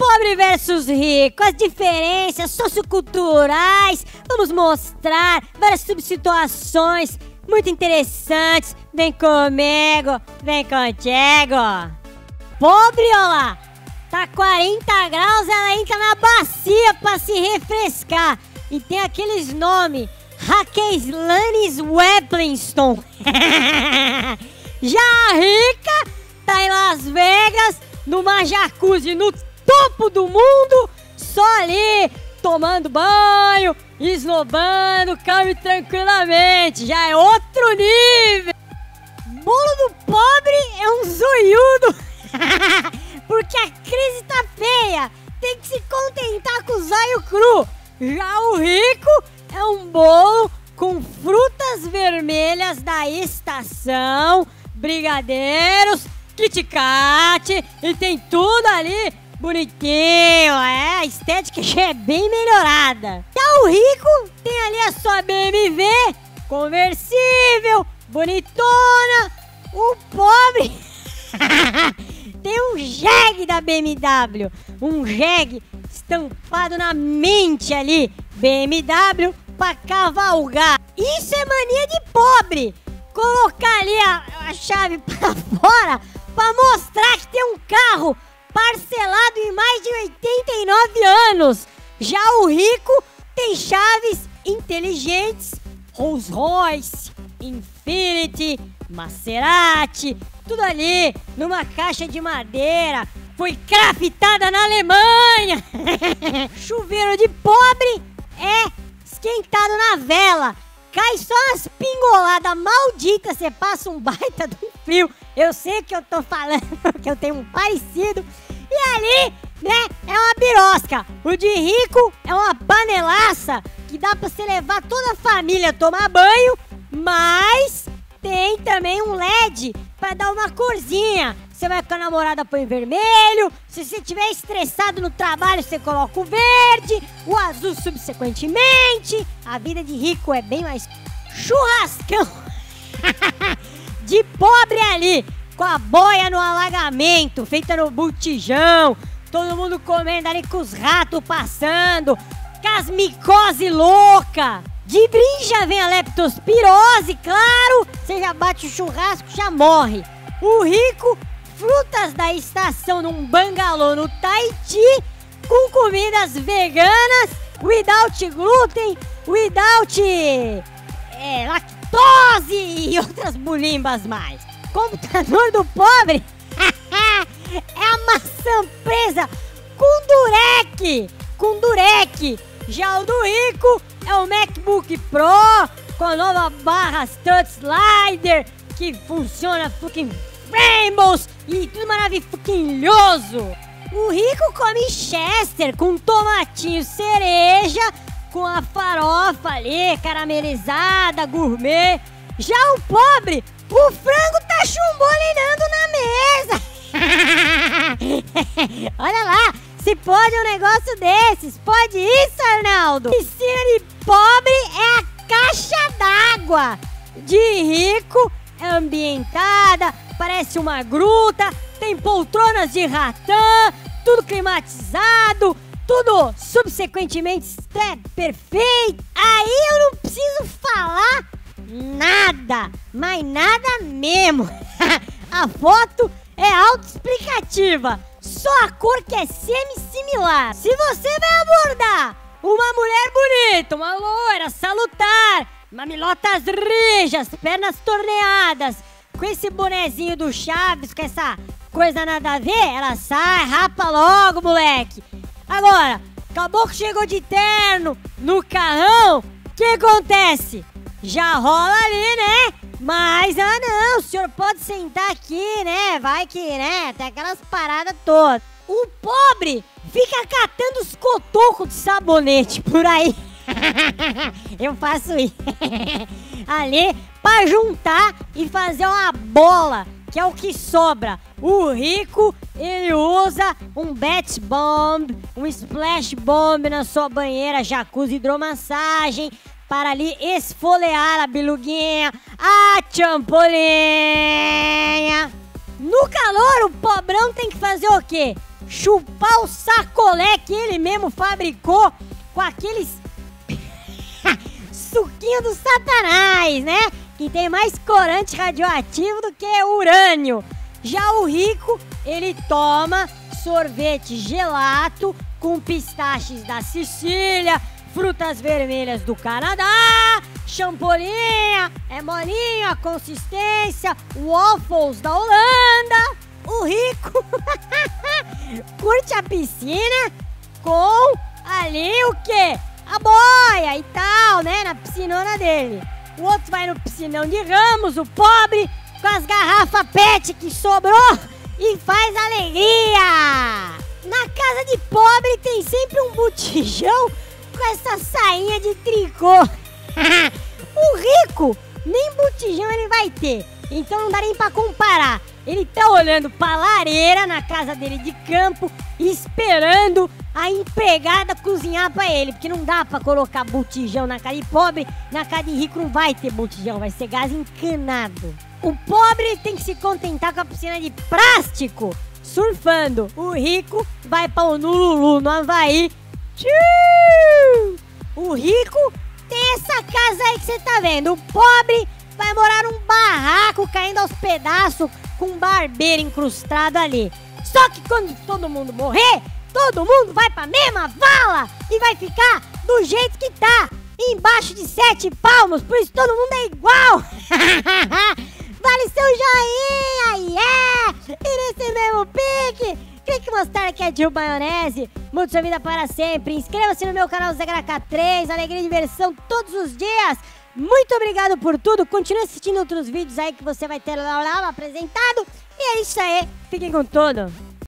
pobre versus rico, as diferenças socioculturais. Vamos mostrar várias subsituações muito interessantes. Vem comigo, vem contigo. Pobre, ó lá, tá 40 graus, ela entra na bacia pra se refrescar. E tem aqueles nomes, Raquelanes Weplinston. Já rica tá em Las Vegas, numa jacuzzi no topo do mundo, só ali tomando banho, esnobando, calmo e tranquilamente. Já é outro nível. Bolo do pobre é um zoiudo. Porque a crise tá feia. Tem que se contentar com o zóio cru. Já o rico é um bolo com frutas vermelhas da estação, brigadeiros, Kit Kat e tem tudo ali bonitinho, é, a estética já é bem melhorada. Já o rico tem ali a sua BMW conversível, bonitona. O pobre tem um jegue da BMW, um jegue estampado na mente ali, BMW pra cavalgar. Isso é mania de pobre. Colocar ali a, a chave pra fora pra mostrar que tem um carro parcelado em mais de 89 anos. Já o rico tem chaves inteligentes, Rolls Royce, Infinity, Maserati, tudo ali numa caixa de madeira. Foi craftada na Alemanha. Chuveiro de pobre é esquentado na vela. Cai só umas pingoladas malditas, você passa um baita do frio. Eu sei que eu tô falando porque eu tenho um parecido. E ali, né, é uma birosca. O de rico é uma panelaça que dá pra você levar toda a família a tomar banho, mas tem também um LED para dar uma corzinha. Você vai com a namorada põe vermelho. Se você estiver estressado no trabalho, você coloca o verde, o azul subsequentemente. A vida de rico é bem mais churrascão. De pobre ali, com a boia no alagamento, feita no botijão. Todo mundo comendo ali com os ratos passando. Com as micose louca. De brinja vem a leptospirose, claro. Você já bate o churrasco, já morre. O rico frutas da estação num bangalô no Tahiti com comidas veganas, without glúten, without é, lactose e outras bulimbas mais. Computador do pobre é a maçã presa com durek, com durek. Já o do rico é o MacBook Pro com a nova barra Touch Slider que funciona fucking rainbows e tudo maravilhoso. O rico come Chester com tomatinho cereja, com a farofa ali, caramelizada, gourmet. Já o pobre, o frango tá chumbolinando na mesa. Olha lá, se pode um negócio desses. Pode isso, Arnaldo? Piscina de pobre é a caixa d'água. De rico é ambientada, parece uma gruta, tem poltronas de ratã, tudo climatizado, tudo subsequentemente é perfeito. Aí eu não preciso falar nada, mas nada mesmo. a foto é autoexplicativa, só a cor que é semi-similar. Se você vai abordar uma mulher bonita, uma loira, salutar, mamilotas rijas, pernas torneadas, com esse bonezinho do Chaves, com essa coisa nada a ver, ela sai, rapa logo, moleque. Agora, que chegou de terno no carrão, o que acontece? Já rola ali, né? Mas, ah não, o senhor pode sentar aqui, né? Vai que, né? Tem aquelas paradas todas. O pobre fica catando os cotocos de sabonete por aí. Eu faço isso. ali para juntar e fazer uma bola, que é o que sobra. O rico, ele usa um bat bomb, um splash bomb na sua banheira, jacuzzi hidromassagem, para ali esfolear a biluguinha, a champolinha. No calor, o pobrão tem que fazer o quê? chupar o sacolé que ele mesmo fabricou com aqueles suquinho do satanás, né? Que tem mais corante radioativo do que urânio. Já o rico, ele toma sorvete gelato com pistaches da Sicília, frutas vermelhas do Canadá, champolinha, é molinho a consistência, waffles da Holanda. O rico curte a piscina com ali o que? A boia e tal, né? Na piscinona dele. O outro vai no piscinão de Ramos, o pobre, com as garrafas PET que sobrou e faz alegria. Na casa de pobre tem sempre um botijão com essa sainha de tricô. o rico, nem botijão ele vai ter. Então não dá nem pra comparar. Ele tá olhando pra lareira na casa dele de campo, esperando a empregada cozinhar pra ele. Porque não dá pra colocar botijão na casa de pobre, na casa de rico não vai ter botijão, vai ser gás encanado. O pobre tem que se contentar com a piscina de plástico, surfando. O rico vai pra o Nululu, no Havaí, Tchuu! O rico tem essa casa aí que você tá vendo. O pobre vai morar num barraco caindo aos pedaços com um barbeiro incrustado ali. Só que quando todo mundo morrer, todo mundo vai pra mesma vala e vai ficar do jeito que tá, embaixo de sete palmos, por isso todo mundo é igual. vale seu joinha, yeah! E nesse mesmo pique, Clique mostrar que é de maionese. Mude sua vida para sempre. Inscreva-se no meu canal ZHK3. Alegria e diversão todos os dias. Muito obrigado por tudo. Continue assistindo outros vídeos aí que você vai ter lá, lá apresentado. E é isso aí. Fiquem com tudo.